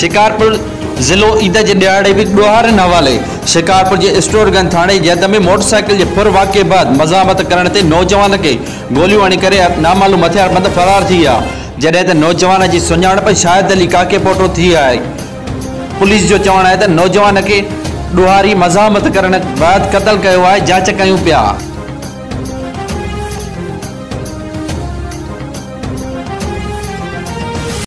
शिकारपुर ज़िलो ईद जे ॾियारे बि ॾुहारे नवाले शिकारपुर जे स्टोरगंज थाणे जी जद में मोटरसाइकिल जे फुर वाक़े बाद मज़ामत करण ते नौजवान खे गोलियूं हणी करे नामालू हथियार बंदि फ़रार थी विया जॾहिं त नौजवान जी सुञाणप शायदि हली काकेपोटो थी आहे पुलिस जो चवणु आहे त नौजवान खे ॾुहारी मज़ामत करण बैदि क़तलु कयो आहे जांच कयूं पिया